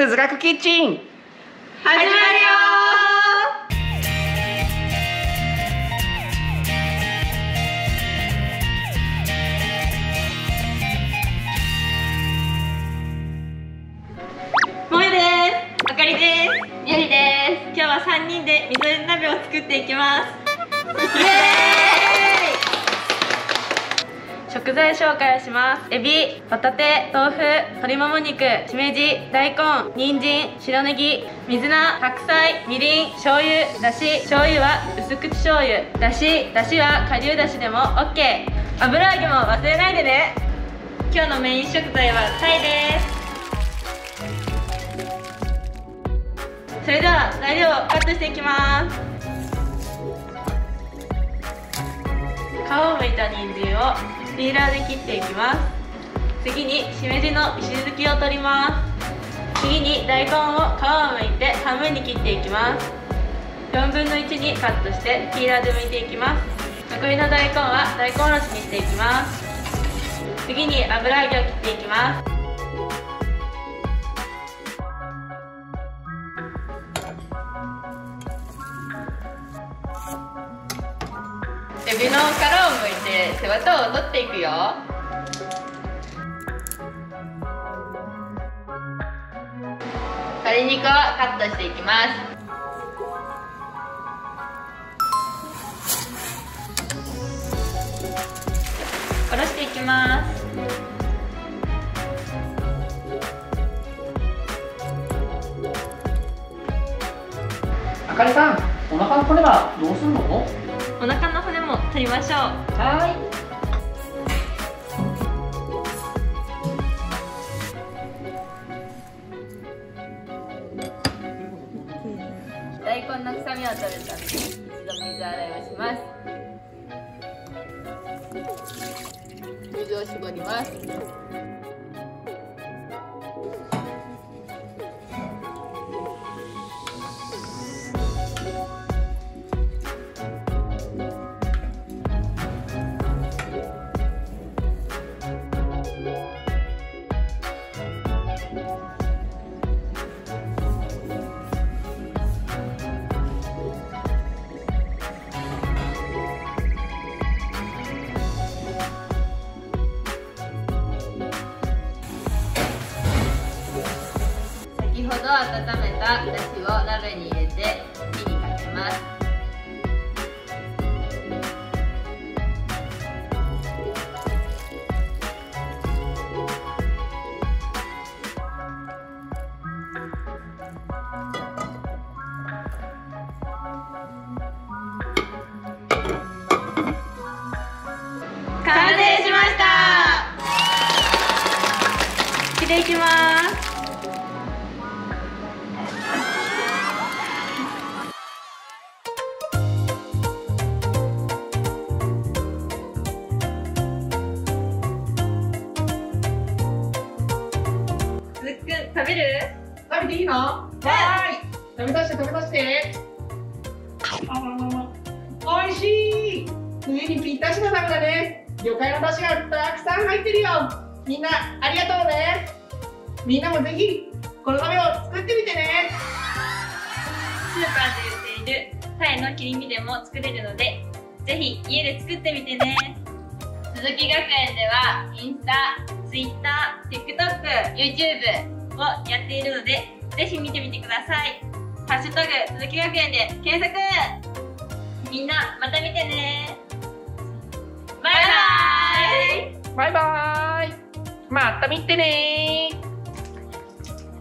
鈴学キッチン。始まるよもえです。あかりです。みやりです。今日は三人でみぞれ鍋を作っていきます。イエーイ食材紹介をします。エビホタテ豆腐鶏もも肉しめじ大根人参白ネギ水菜白菜みりん醤油だし。醤油は薄口醤油。だしだしは顆粒だしでも OK 油揚げも忘れないでね。今日のメイン食材はタイです。それでは材料をカットしていきます。皮をむいた人参をピーラーで切っていきます。次にしめじの石突きを取ります。次に大根を皮をむいて半分に切っていきます。4分の1にカットしてピーラーで剥いていきます。残りの大根は大根おろしにしていきます。次に油揚げを切っていきます。エビの殻をむいて背わたを取っていくよ。鶏肉をカットしていきます。おろしていきます。あかりさんお腹の骨はどうするの？お腹の骨も取りましょう。はい。大根の臭みを取るために一度水洗いをします。水を絞りますど温めただしを鍋に入れて火にかけます。完成しました。切っていきます。べる？食べていいの？はーい。食べさせて食べさせて。おいしい。冬にぴったしの鍋だね。魚介の出汁がたくさん入ってるよ。みんなありがとうね。みんなもぜひこの鍋を作ってみてね。スーパーで売っているタイの切り身でも作れるのでぜひ家で作ってみてね。鈴木学園ではインスタ、ツイッター、TikTok、YouTube をやっているのでぜひ見てみてください。ハッシュタグ鈴木学園で検索。みんなまた見てね。バイバイ。バイバーイまた見てね。